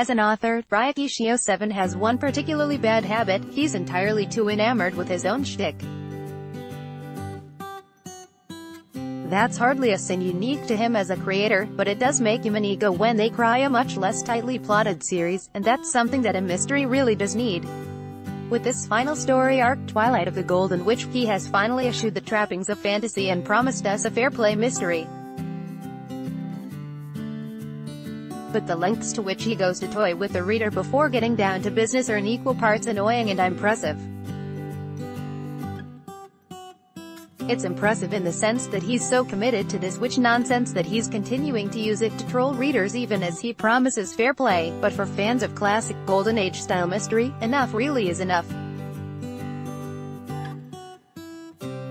As an author, Ryukishi07 has one particularly bad habit, he's entirely too enamored with his own shtick. That's hardly a sin unique to him as a creator, but it does make Umineko when they cry a much less tightly plotted series, and that's something that a mystery really does need. With this final story arc, Twilight of the Golden Witch, he has finally issued the trappings of fantasy and promised us a fair play mystery. But the lengths to which he goes to toy with the reader before getting down to business are in equal parts annoying and impressive. It's impressive in the sense that he's so committed to this witch nonsense that he's continuing to use it to troll readers even as he promises fair play, but for fans of classic Golden Age style mystery, enough really is enough.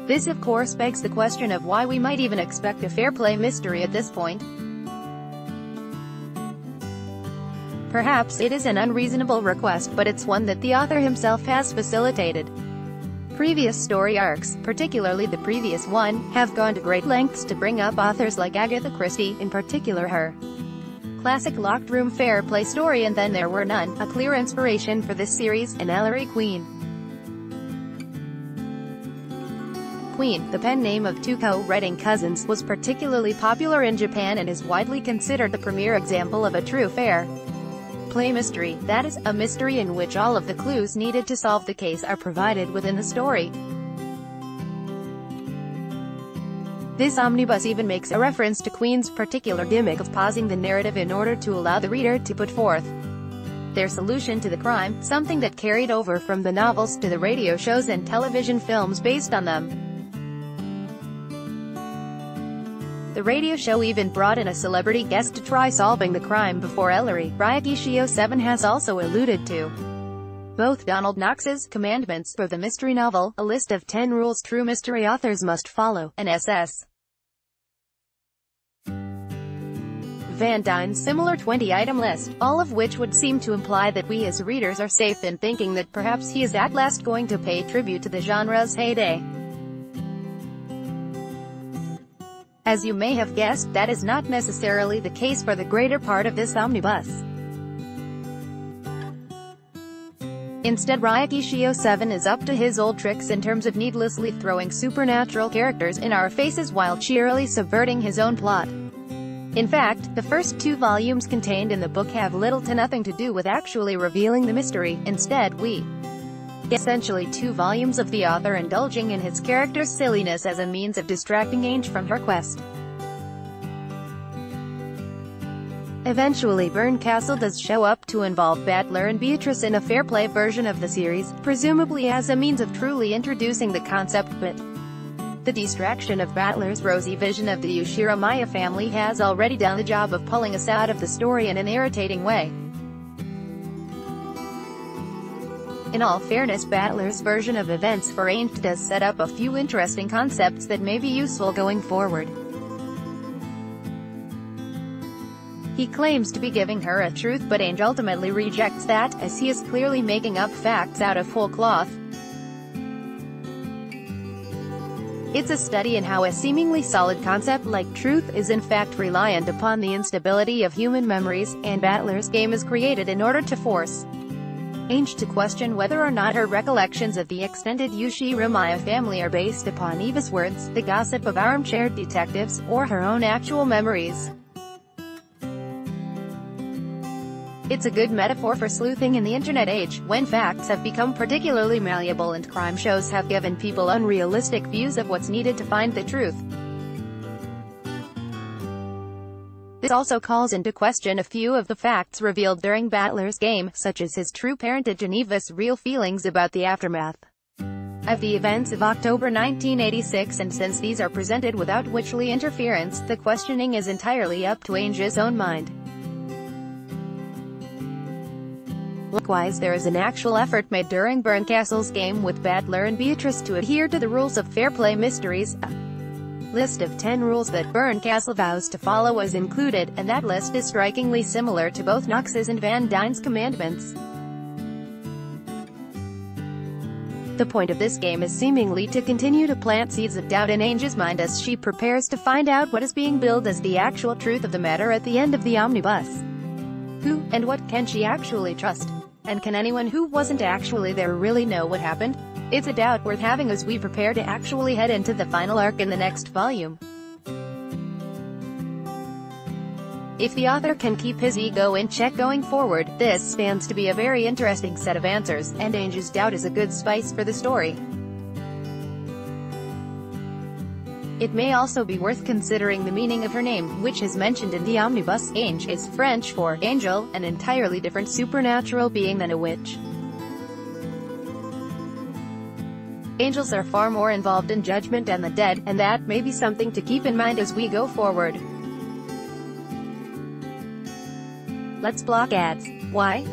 This of course begs the question of why we might even expect a fair play mystery at this point. Perhaps it is an unreasonable request but it's one that the author himself has facilitated. Previous story arcs, particularly the previous one, have gone to great lengths to bring up authors like Agatha Christie, in particular her classic locked room fair play story and then there were none, a clear inspiration for this series, and Ellery Queen. Queen, the pen name of two co-writing cousins, was particularly popular in Japan and is widely considered the premier example of a true fair play mystery, that is, a mystery in which all of the clues needed to solve the case are provided within the story. This omnibus even makes a reference to Queen's particular gimmick of pausing the narrative in order to allow the reader to put forth their solution to the crime, something that carried over from the novels to the radio shows and television films based on them. The radio show even brought in a celebrity guest to try solving the crime before Ellery, Ryukishi07 has also alluded to. Both Ronald Knox's Commandments for the mystery novel, a list of 10 rules true mystery authors must follow, and S.S. Van Dyne's similar 20-item list, all of which would seem to imply that we as readers are safe in thinking that perhaps he is at last going to pay tribute to the genre's heyday. As you may have guessed, that is not necessarily the case for the greater part of this omnibus. Instead Ryukishi07 is up to his old tricks in terms of needlessly throwing supernatural characters in our faces while cheerily subverting his own plot. In fact, the first two volumes contained in the book have little to nothing to do with actually revealing the mystery, instead we essentially two volumes of the author indulging in his character's silliness as a means of distracting Ange from her quest. Eventually Berncastle does show up to involve Battler and Beatrice in a fair play version of the series, presumably as a means of truly introducing the concept but the distraction of Battler's rosy vision of the Ushiromiya family has already done the job of pulling us out of the story in an irritating way. In all fairness Battler's version of events for Ange does set up a few interesting concepts that may be useful going forward. He claims to be giving her a truth but Ange ultimately rejects that, as he is clearly making up facts out of whole cloth. It's a study in how a seemingly solid concept like truth is in fact reliant upon the instability of human memories, and Battler's game is created in order to force Ange to question whether or not her recollections of the extended Ushiromiya family are based upon Eva's words, the gossip of armchair detectives, or her own actual memories. It's a good metaphor for sleuthing in the internet age, when facts have become particularly malleable and crime shows have given people unrealistic views of what's needed to find the truth. This also calls into question a few of the facts revealed during Battler's game, such as his true parentage and Eva's real feelings about the aftermath of the events of October 1986 and since these are presented without witchly interference, the questioning is entirely up to Ange's own mind. Likewise there is an actual effort made during Berncastle's game with Battler and Beatrice to adhere to the rules of fair play mysteries list of 10 rules that Berncastle vows to follow is included, and that list is strikingly similar to both Knox's and Van Dyne's commandments. The point of this game is seemingly to continue to plant seeds of doubt in Ange's mind as she prepares to find out what is being billed as the actual truth of the matter at the end of the omnibus. Who, and what can she actually trust? And can anyone who wasn't actually there really know what happened? It's a doubt worth having as we prepare to actually head into the final arc in the next volume. If the author can keep his ego in check going forward, this stands to be a very interesting set of answers, and Ange's doubt is a good spice for the story. It may also be worth considering the meaning of her name, which is mentioned in the omnibus. Ange is French for angel, an entirely different supernatural being than a witch. Angels are far more involved in judgment and the dead, and that may be something to keep in mind as we go forward. Let's block ads. Why?